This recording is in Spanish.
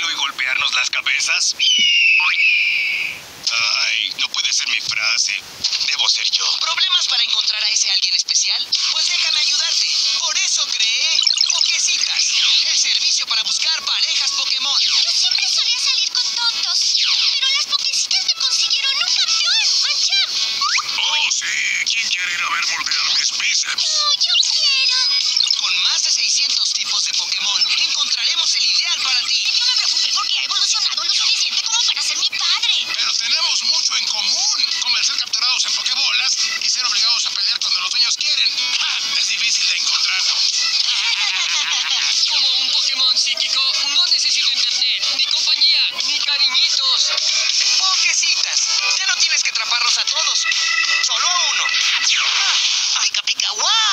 y golpearnos las cabezas? Ay, no puede ser mi frase. Debo ser yo. ¿Problemas para encontrar a ese alguien especial? Pues déjame ayudarte. Por eso creé Pokécitas, el servicio para buscar parejas Pokémon. Yo siempre solía salir con tontos, pero las Pokécitas me consiguieron un campeón, Machamp. Oh, sí. ¿Quién quiere ir a ver moldear mis bíceps? No, yo quiero. Con más de 600 tipos de Pokémon, encontraremos el ideal y ser obligados a pelear cuando los dueños quieren. Es difícil de encontrar. Como un Pokémon psíquico, no necesito internet, ni compañía, ni cariñitos. Pokécitas, ya no tienes que atraparlos a todos, solo a uno. ¡Pica, pica! ¡Wow!